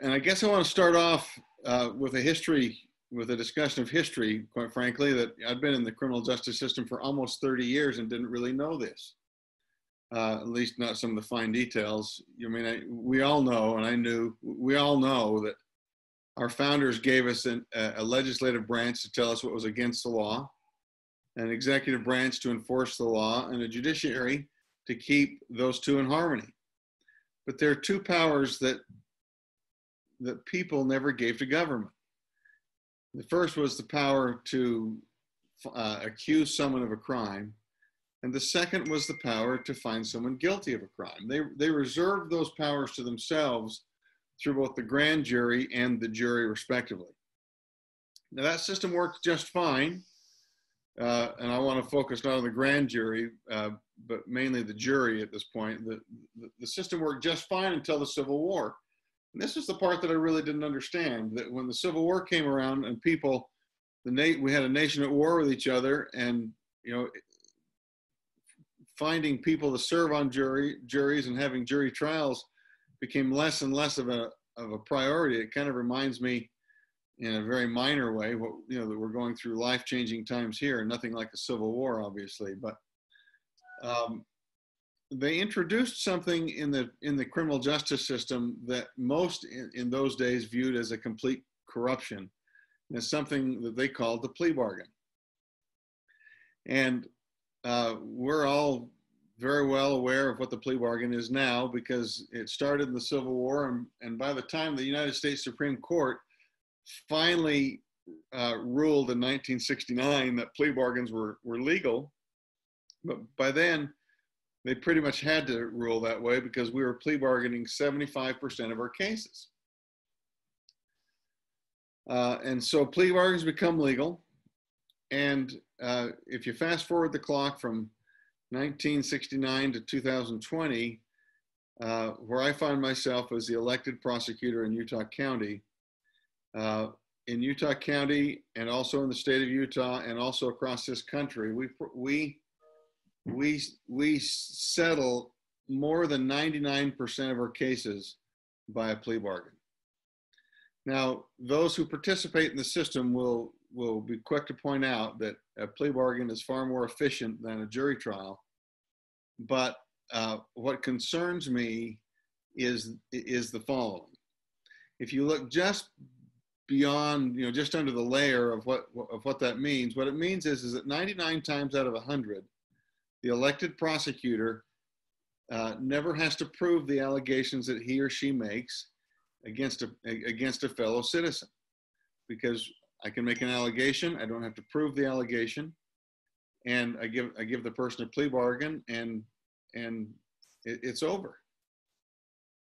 and I guess I want to start off uh, with a history, with a discussion of history, quite frankly, that I've been in the criminal justice system for almost 30 years and didn't really know this. Uh, at least not some of the fine details. I mean, I, we all know, and I knew, we all know that our founders gave us an, a legislative branch to tell us what was against the law, an executive branch to enforce the law, and a judiciary to keep those two in harmony. But there are two powers that that people never gave to government. The first was the power to uh, accuse someone of a crime, and the second was the power to find someone guilty of a crime. They, they reserved those powers to themselves through both the grand jury and the jury, respectively. Now, that system worked just fine, uh, and I want to focus not on the grand jury, uh, but mainly the jury at this point. The, the, the system worked just fine until the Civil War this is the part that I really didn't understand that when the Civil War came around and people, the na- we had a nation at war with each other, and you know, finding people to serve on jury juries and having jury trials became less and less of a of a priority. It kind of reminds me, in a very minor way, what you know that we're going through life changing times here. Nothing like the Civil War, obviously, but um, they introduced something in the in the criminal justice system that most in, in those days viewed as a complete corruption. as something that they called the plea bargain. And uh, we're all very well aware of what the plea bargain is now because it started in the Civil War, and, and by the time the United States Supreme Court finally uh, ruled in 1969 that plea bargains were, were legal, but by then they pretty much had to rule that way because we were plea bargaining 75% of our cases. Uh, and so plea bargains become legal. And uh, if you fast forward the clock from 1969 to 2020, uh, where I find myself as the elected prosecutor in Utah County, uh, in Utah County and also in the state of Utah and also across this country, we, we we we settle more than 99% of our cases by a plea bargain. Now, those who participate in the system will will be quick to point out that a plea bargain is far more efficient than a jury trial. But uh, what concerns me is is the following: if you look just beyond, you know, just under the layer of what of what that means, what it means is is that 99 times out of 100 the elected prosecutor uh, never has to prove the allegations that he or she makes against a against a fellow citizen. Because I can make an allegation I don't have to prove the allegation and I give I give the person a plea bargain and and it, it's over.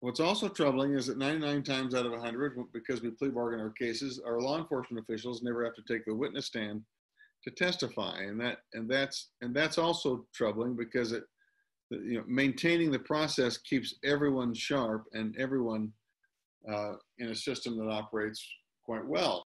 What's also troubling is that 99 times out of 100 because we plea bargain our cases our law enforcement officials never have to take the witness stand to testify, and that and that's and that's also troubling because it you know maintaining the process keeps everyone sharp and everyone uh, in a system that operates quite well.